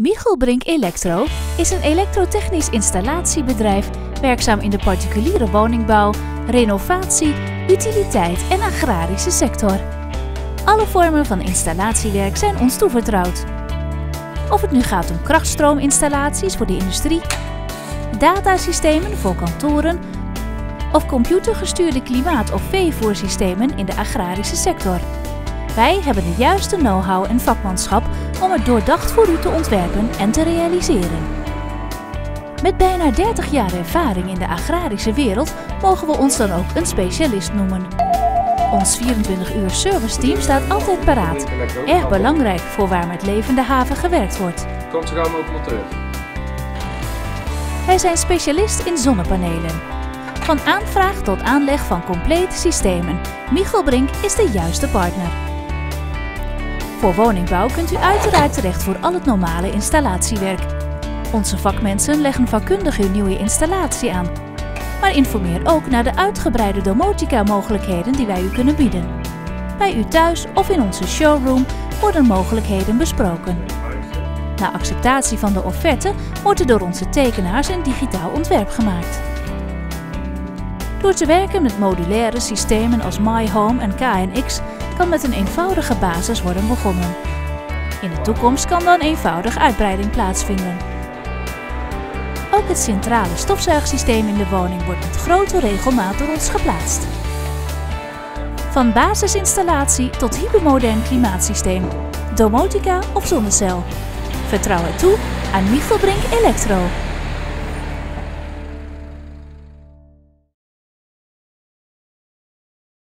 Michelbrink Electro is een elektrotechnisch installatiebedrijf werkzaam in de particuliere woningbouw, renovatie, utiliteit en agrarische sector. Alle vormen van installatiewerk zijn ons toevertrouwd. Of het nu gaat om krachtstroominstallaties voor de industrie, datasystemen voor kantoren of computergestuurde klimaat- of veevoersystemen in de agrarische sector. Wij hebben de juiste know-how en vakmanschap om het doordacht voor u te ontwerpen en te realiseren. Met bijna 30 jaar ervaring in de agrarische wereld mogen we ons dan ook een specialist noemen. Ons 24 uur serviceteam staat altijd paraat. Erg belangrijk voor waar met levende haven gewerkt wordt. Komt zo gauw mogelijk terug. Wij zijn specialist in zonnepanelen. Van aanvraag tot aanleg van complete systemen. Michelbrink is de juiste partner. Voor woningbouw kunt u uiteraard terecht voor al het normale installatiewerk. Onze vakmensen leggen vakkundig uw nieuwe installatie aan. Maar informeer ook naar de uitgebreide domotica mogelijkheden die wij u kunnen bieden. Bij u thuis of in onze showroom worden mogelijkheden besproken. Na acceptatie van de offerte wordt er door onze tekenaars een digitaal ontwerp gemaakt. Door te werken met modulaire systemen als MyHome en KNX kan met een eenvoudige basis worden begonnen. In de toekomst kan dan eenvoudig uitbreiding plaatsvinden. Ook het centrale stofzuigsysteem in de woning wordt met grote regelmaat door ons geplaatst. Van basisinstallatie tot hypermodern klimaatsysteem, domotica of zonnecel. Vertrouw het toe aan Michelbrink Electro.